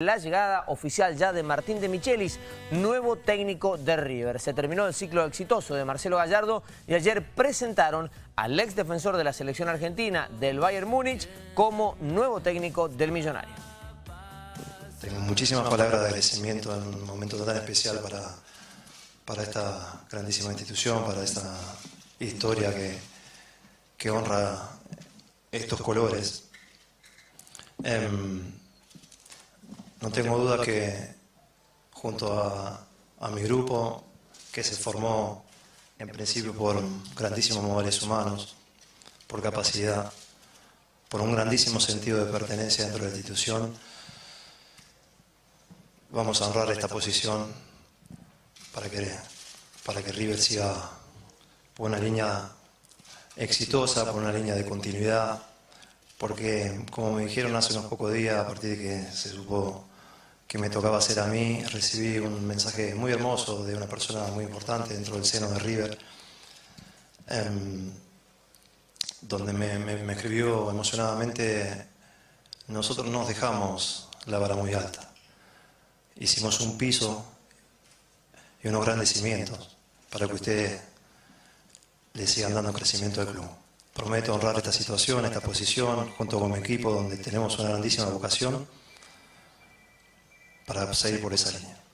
La llegada oficial ya de Martín de Michelis, nuevo técnico de River. Se terminó el ciclo exitoso de Marcelo Gallardo y ayer presentaron al ex defensor de la selección argentina del Bayern Múnich como nuevo técnico del Millonario. Tengo muchísimas palabras de agradecimiento en un momento tan especial para, para esta grandísima institución, para esta historia que, que honra estos colores. Em, no tengo duda que junto a, mi grupo, que se formó en principio por grandísimos modales humanos, por capacidad, por un grandísimo sentido de pertenencia dentro de la institución, vamos a honrar esta posición para que, para que River siga por una línea exitosa, por una línea de continuidad, porque como me dijeron hace unos pocos días, a partir de que se supo que me tocaba hacer a mí, recibí un mensaje muy hermoso de una persona muy importante dentro del seno de River, em, donde me, escribió emocionadamente, nosotros nos dejamos la vara muy alta, hicimos un piso y unos grandes cimientos para que ustedes le sigan dando crecimiento al club. Prometo honrar esta situación, esta posición, junto con mi equipo, donde tenemos una grandísima vocación para seguir por esa línea.